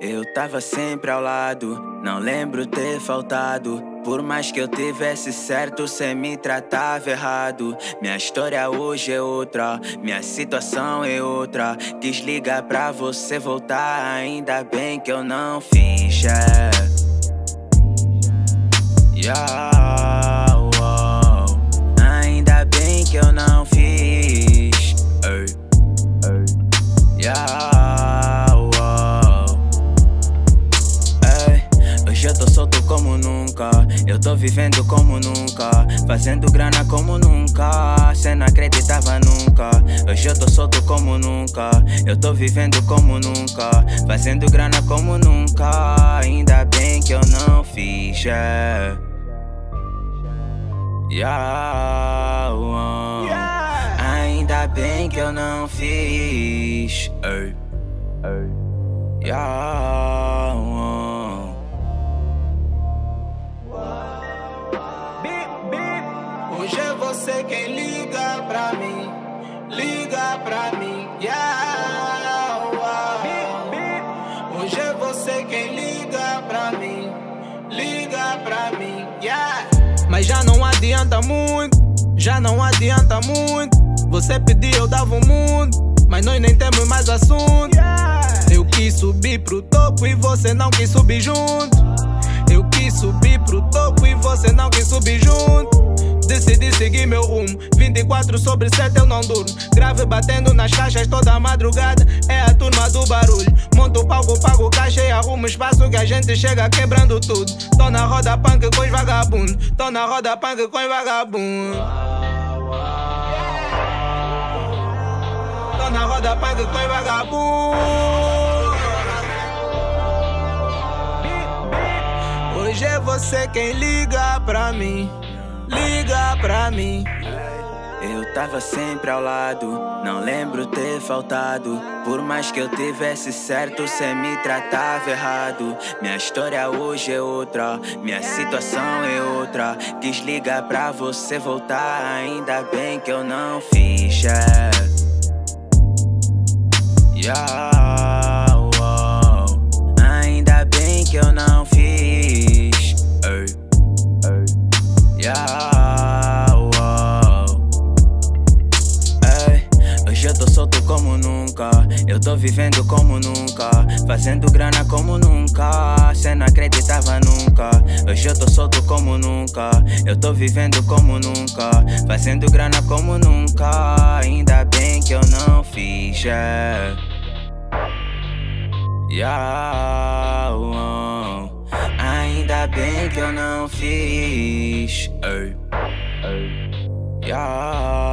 Eu tava sempre ao lado, não lembro ter faltado. Por mais que eu tivesse certo, cê me tratava errado. Minha história hoje é outra, minha situação é outra. Quis ligar pra você voltar, ainda bem que eu não fiz. Yeah. Yeah, eu tô vivendo como nunca, fazendo grana como nunca, cê não acreditava nunca. Hoje eu tô solto como nunca, eu tô vivendo como nunca, fazendo grana como nunca. Ainda bem que eu não fiz, yeah. Yeah, oh. Ainda bem que eu não fiz. Hey. Hey. Yeah, você quem liga pra mim, liga pra mim, yeah. Hoje é você quem liga pra mim, liga pra mim, yeah. Mas já não adianta muito, já não adianta muito. Você pediu, eu dava o mundo, mas nós nem temos mais assunto. Eu quis subir pro topo e você não quis subir junto. Eu quis subir pro topo e você não quis subir junto. Seguir meu rumo. 24 sobre 7 eu não durmo. Grave batendo nas caixas toda madrugada. É a turma do barulho. Monto o palco, pago caixa e arrumo espaço Que a gente chega quebrando tudo. Tô na roda punk com os vagabundo Tô na roda punk com os vagabundo Tô na roda punk com os vagabundo Hoje é você quem liga pra mim liga pra mim. Eu tava sempre ao lado, não lembro ter faltado. Por mais que eu tivesse certo, cê me tratava errado. Minha história hoje é outra, minha situação é outra. Quis ligar pra você voltar, ainda bem que eu não fiz. Yeah. Yeah, nunca, eu tô vivendo como nunca, fazendo grana como nunca, cê não acreditava nunca. Hoje eu tô solto como nunca, eu tô vivendo como nunca, fazendo grana como nunca. Ainda bem que eu não fiz, yeah. Yeah, oh. Ainda bem que eu não fiz, hey. Hey. Yeah.